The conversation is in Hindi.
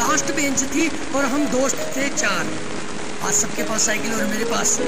लास्ट बेंच थी और हम दोस्त थे चार। आज सबके पास साइकिल और मेरे पास।